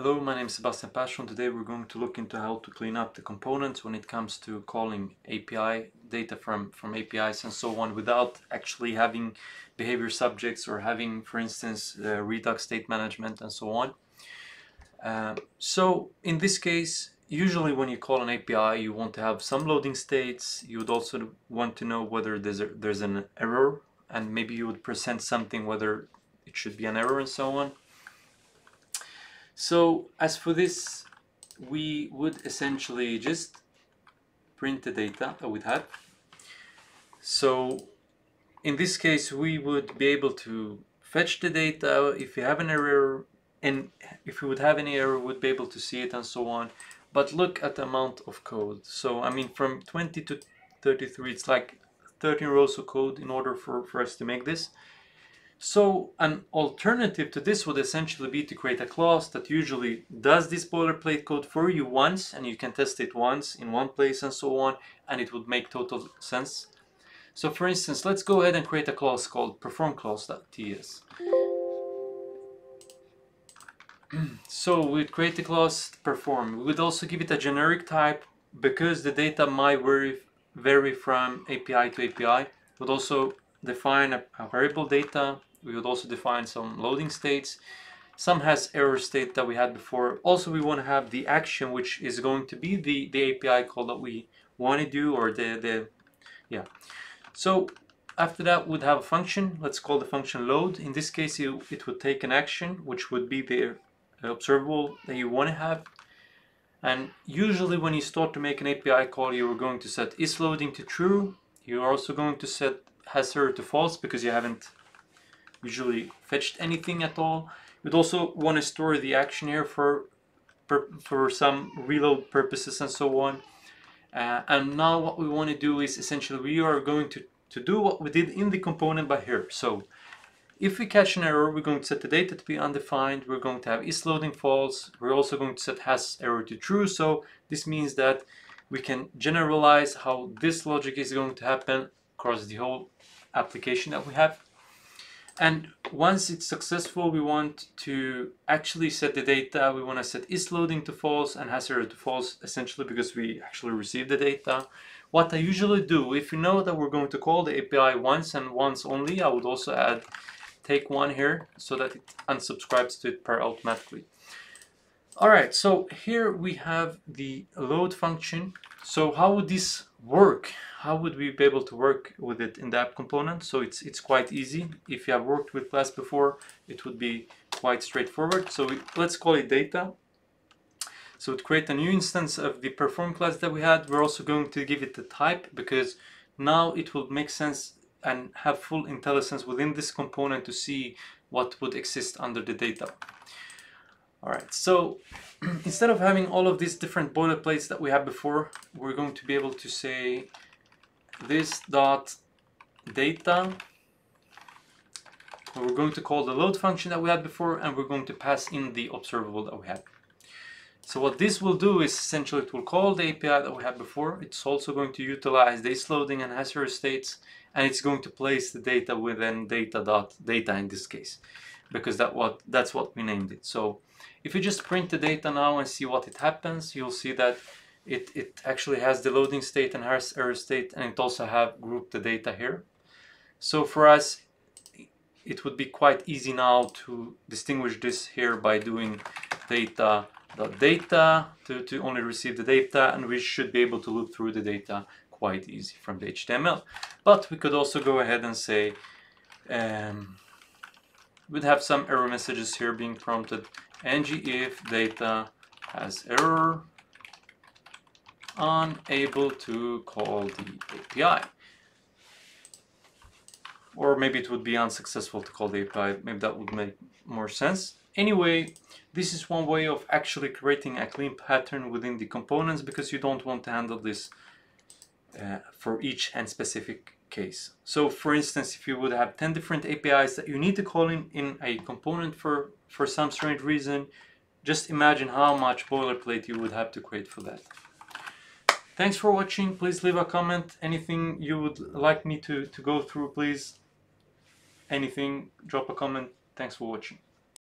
Hello, my name is Sebastian Persson. Today we're going to look into how to clean up the components when it comes to calling API data from, from APIs and so on without actually having behavior subjects or having, for instance, uh, Redux state management and so on. Uh, so in this case, usually when you call an API, you want to have some loading states. You would also want to know whether there's, a, there's an error and maybe you would present something whether it should be an error and so on. So as for this, we would essentially just print the data that we have. So in this case, we would be able to fetch the data if we have an error and if we would have any error, we'd be able to see it and so on. But look at the amount of code. So I mean, from 20 to 33, it's like 13 rows of code in order for, for us to make this. So an alternative to this would essentially be to create a class that usually does this boilerplate code for you once and you can test it once in one place and so on and it would make total sense. So for instance, let's go ahead and create a class called performClass.ts. so we'd create the class perform. We would also give it a generic type because the data might vary, vary from API to API. We'd also define a, a variable data we would also define some loading states. Some has error state that we had before. Also, we want to have the action, which is going to be the, the API call that we want to do, or the, the, yeah. So after that, we'd have a function. Let's call the function load. In this case, it, it would take an action, which would be the uh, observable that you want to have. And usually when you start to make an API call, you're going to set is loading to true. You're also going to set has error to false because you haven't usually fetched anything at all. You'd also want to store the action here for, for some reload purposes and so on. Uh, and now what we want to do is essentially we are going to, to do what we did in the component by here. So if we catch an error, we're going to set the data to be undefined. We're going to have is loading false. We're also going to set has error to true. So this means that we can generalize how this logic is going to happen across the whole application that we have. And once it's successful, we want to actually set the data. We want to set is loading to false and has error to false, essentially because we actually received the data. What I usually do, if you know that we're going to call the API once and once only, I would also add take one here so that it unsubscribes to it per automatically. All right, so here we have the load function. So how would this work? how would we be able to work with it in the app component? So it's, it's quite easy. If you have worked with Flask before, it would be quite straightforward. So we, let's call it data. So to create a new instance of the perform class that we had, we're also going to give it the type because now it will make sense and have full IntelliSense within this component to see what would exist under the data. All right, so instead of having all of these different boilerplates that we had before, we're going to be able to say this dot data we're going to call the load function that we had before and we're going to pass in the observable that we had. So what this will do is essentially it will call the API that we had before. It's also going to utilize this loading and has states and it's going to place the data within data dot data in this case because that what that's what we named it. So if you just print the data now and see what it happens, you'll see that it, it actually has the loading state and has error state and it also have grouped the data here. So for us, it would be quite easy now to distinguish this here by doing data data to, to only receive the data and we should be able to look through the data quite easy from the HTML. But we could also go ahead and say um, we'd have some error messages here being prompted ng if data has error unable to call the API. Or maybe it would be unsuccessful to call the API. Maybe that would make more sense. Anyway, this is one way of actually creating a clean pattern within the components because you don't want to handle this uh, for each and specific case. So for instance, if you would have 10 different APIs that you need to call in in a component for, for some strange reason, just imagine how much boilerplate you would have to create for that. Thanks for watching. Please leave a comment. Anything you would like me to, to go through, please. Anything, drop a comment. Thanks for watching.